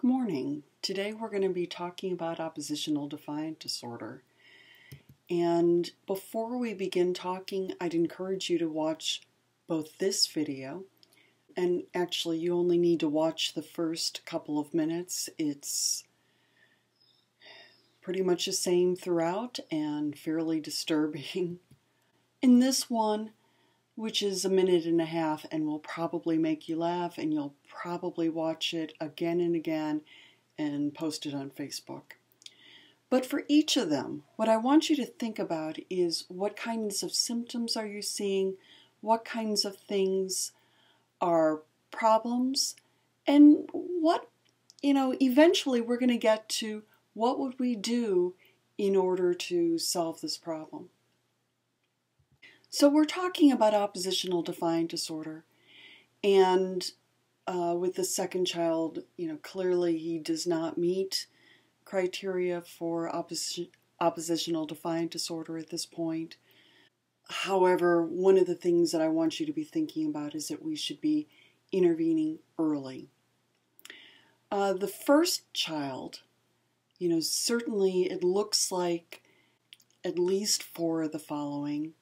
Good morning. Today we're going to be talking about oppositional defiant disorder. And before we begin talking, I'd encourage you to watch both this video and actually you only need to watch the first couple of minutes. It's pretty much the same throughout and fairly disturbing. In this one, which is a minute and a half and will probably make you laugh, and you'll probably watch it again and again and post it on Facebook. But for each of them, what I want you to think about is what kinds of symptoms are you seeing, what kinds of things are problems, and what, you know, eventually we're going to get to what would we do in order to solve this problem. So we're talking about oppositional defiant disorder, and uh, with the second child, you know, clearly he does not meet criteria for opposi- oppositional defiant disorder at this point. However, one of the things that I want you to be thinking about is that we should be intervening early. Uh, the first child, you know, certainly it looks like at least four of the following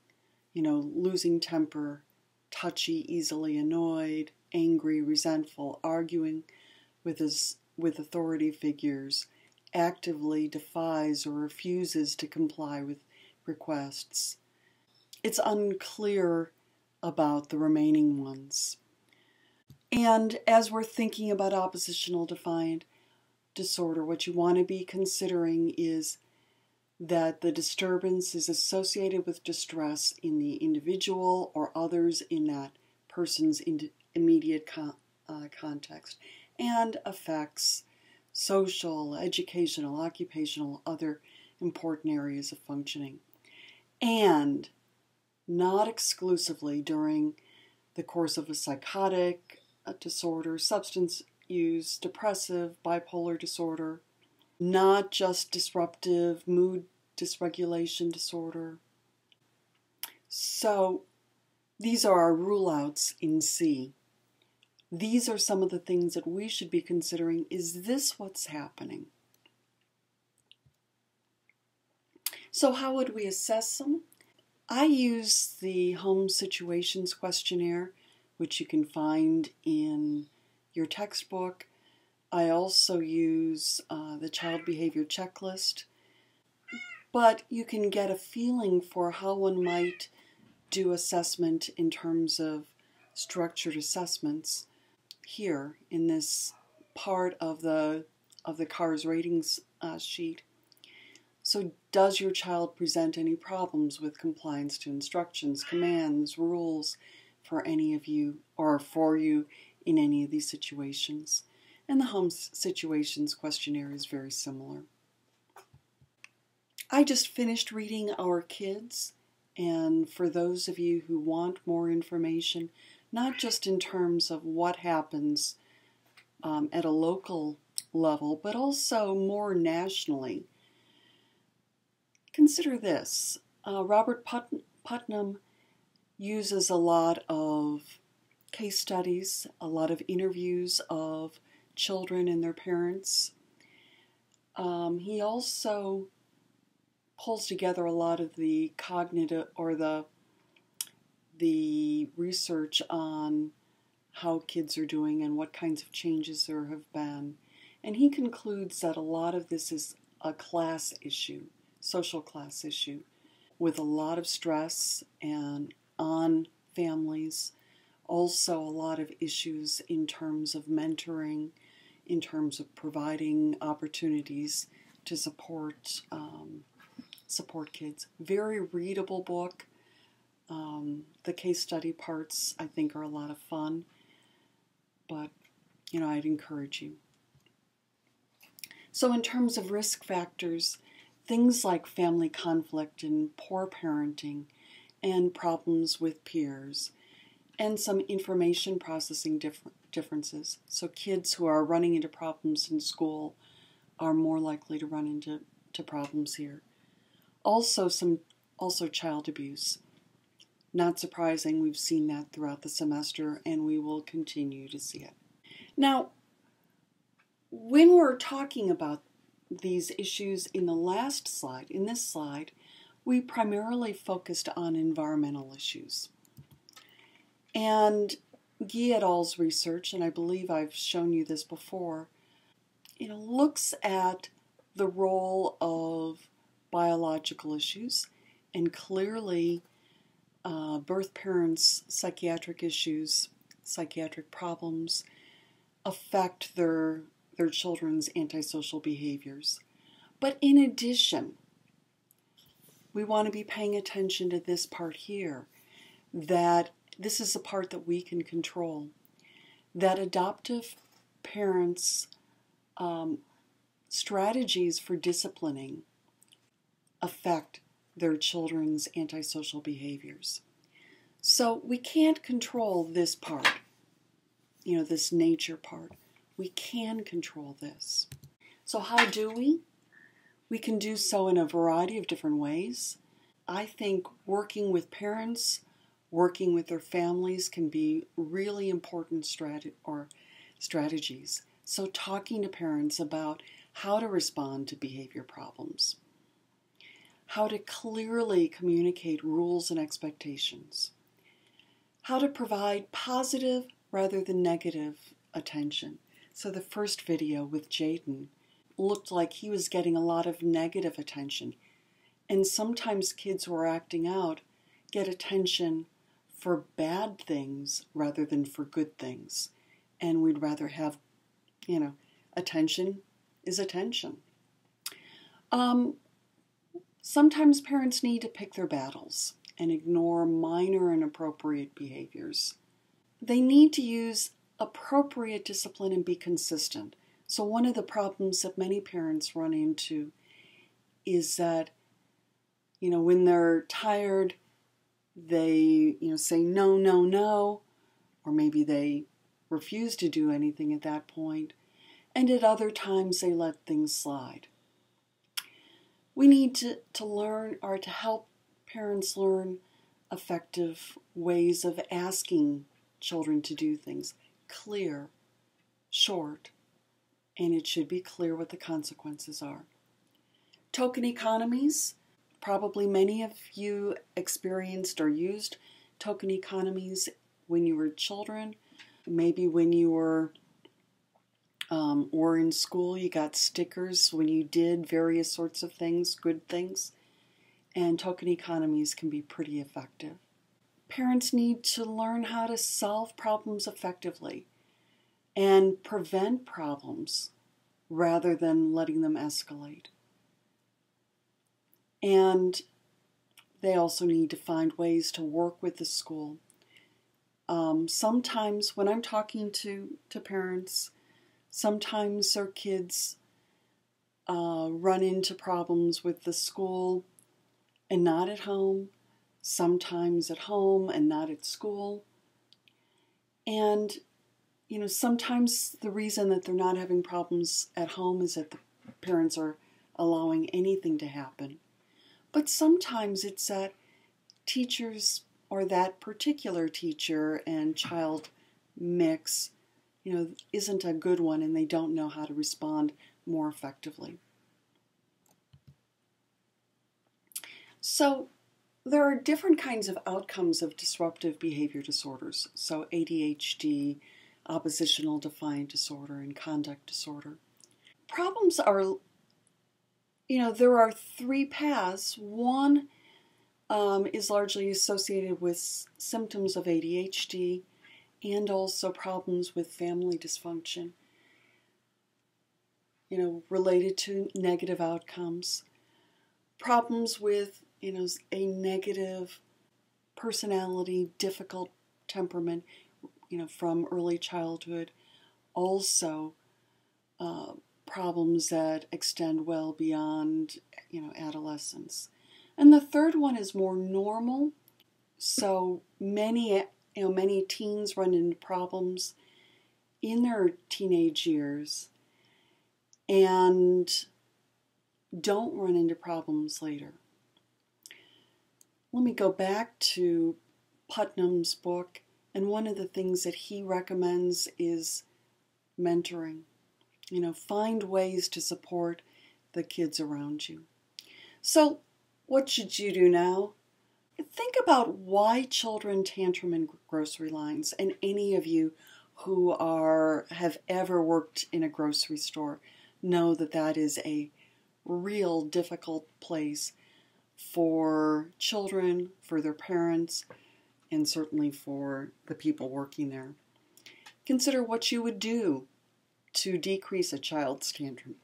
you know, losing temper, touchy, easily annoyed, angry, resentful, arguing with his with authority figures, actively defies or refuses to comply with requests. It's unclear about the remaining ones. And as we're thinking about oppositional defiant disorder, what you want to be considering is that the disturbance is associated with distress in the individual or others in that person's in immediate con uh, context and affects social, educational, occupational, other important areas of functioning. And not exclusively during the course of a psychotic disorder, substance use, depressive, bipolar disorder, not just disruptive mood dysregulation disorder. So, these are our rule outs in C. These are some of the things that we should be considering. Is this what's happening? So, how would we assess them? I use the Home Situations Questionnaire, which you can find in your textbook I also use uh, the child behavior checklist, but you can get a feeling for how one might do assessment in terms of structured assessments here in this part of the of the CARS ratings uh, sheet. So, does your child present any problems with compliance to instructions, commands, rules for any of you or for you in any of these situations? And the home situations questionnaire is very similar. I just finished reading Our Kids, and for those of you who want more information, not just in terms of what happens um, at a local level, but also more nationally, consider this. Uh, Robert Put- Putnam uses a lot of case studies, a lot of interviews of children and their parents. Um, he also pulls together a lot of the cognitive or the the research on how kids are doing and what kinds of changes there have been. And he concludes that a lot of this is a class issue, social class issue, with a lot of stress and on families. Also, a lot of issues in terms of mentoring in terms of providing opportunities to support um, support kids. Very readable book. Um, the case study parts I think are a lot of fun, but you know I'd encourage you. So in terms of risk factors, things like family conflict and poor parenting, and problems with peers, and some information processing differences. So kids who are running into problems in school are more likely to run into to problems here. Also some also child abuse. Not surprising, we've seen that throughout the semester and we will continue to see it. Now, when we're talking about these issues in the last slide, in this slide, we primarily focused on environmental issues. And Guy et al.'s research, and I believe I've shown you this before, you know, looks at the role of biological issues and clearly uh, birth parents' psychiatric issues, psychiatric problems affect their their children's antisocial behaviors. But in addition, we want to be paying attention to this part here that this is the part that we can control. That adoptive parents' um, strategies for disciplining affect their children's antisocial behaviors. So we can't control this part, you know, this nature part. We can control this. So, how do we? We can do so in a variety of different ways. I think working with parents, working with their families can be really important or strategies. So, talking to parents about how to respond to behavior problems, how to clearly communicate rules and expectations, how to provide positive rather than negative attention so the first video with Jaden looked like he was getting a lot of negative attention. And sometimes kids who are acting out get attention for bad things rather than for good things. And we'd rather have, you know, attention is attention. Um, sometimes parents need to pick their battles and ignore minor inappropriate behaviors. They need to use appropriate discipline and be consistent. So, one of the problems that many parents run into is that, you know, when they're tired, they, you know, say no, no, no, or maybe they refuse to do anything at that point, and at other times they let things slide. We need to, to learn or to help parents learn effective ways of asking children to do things clear, short, and it should be clear what the consequences are. Token economies, probably many of you experienced or used token economies when you were children, maybe when you were um, or in school, you got stickers when you did various sorts of things, good things, and token economies can be pretty effective. Parents need to learn how to solve problems effectively and prevent problems rather than letting them escalate. And they also need to find ways to work with the school. Um, sometimes, when I'm talking to, to parents, sometimes their kids uh, run into problems with the school and not at home sometimes at home and not at school. And, you know, sometimes the reason that they're not having problems at home is that the parents are allowing anything to happen. But sometimes it's that teachers or that particular teacher and child mix, you know, isn't a good one and they don't know how to respond more effectively. So, there are different kinds of outcomes of disruptive behavior disorders, so ADHD, oppositional defiant disorder, and conduct disorder. Problems are, you know, there are three paths. One um, is largely associated with symptoms of ADHD and also problems with family dysfunction, you know, related to negative outcomes. Problems with you know, a negative personality, difficult temperament, you know, from early childhood. Also, uh, problems that extend well beyond, you know, adolescence. And the third one is more normal. So many, you know, many teens run into problems in their teenage years and don't run into problems later let me go back to Putnam's book, and one of the things that he recommends is mentoring. You know, find ways to support the kids around you. So, what should you do now? Think about why children tantrum in grocery lines, and any of you who are have ever worked in a grocery store know that that is a real difficult place for children, for their parents, and certainly for the people working there. Consider what you would do to decrease a child's tantrum.